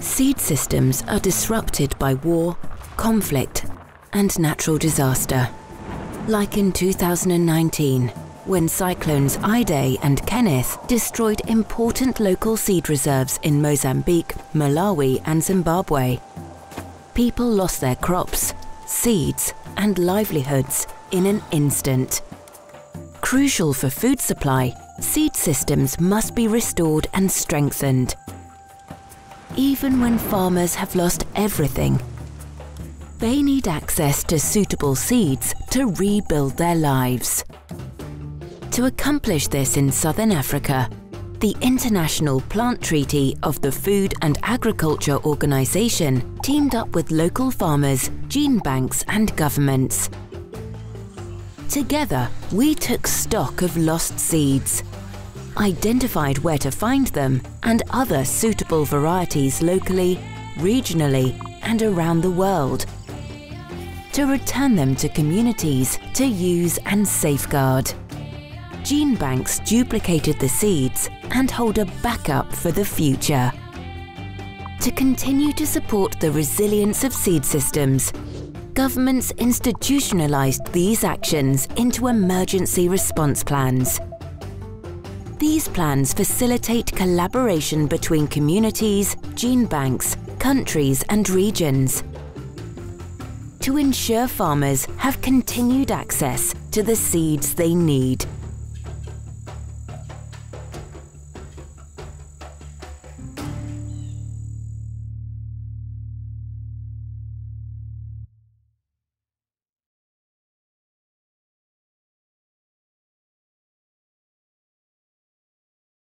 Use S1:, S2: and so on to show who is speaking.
S1: Seed systems are disrupted by war, conflict, and natural disaster. Like in 2019, when cyclones Idai and Kenneth destroyed important local seed reserves in Mozambique, Malawi, and Zimbabwe. People lost their crops, seeds, and livelihoods in an instant. Crucial for food supply, seed systems must be restored and strengthened. Even when farmers have lost everything, they need access to suitable seeds to rebuild their lives. To accomplish this in southern Africa, the International Plant Treaty of the Food and Agriculture Organization teamed up with local farmers, gene banks and governments. Together, we took stock of lost seeds, identified where to find them and other suitable varieties locally, regionally and around the world to return them to communities to use and safeguard. Gene banks duplicated the seeds and hold a backup for the future. To continue to support the resilience of seed systems, governments institutionalised these actions into emergency response plans. These plans facilitate collaboration between communities, gene banks, countries and regions to ensure farmers have continued access to the seeds they need.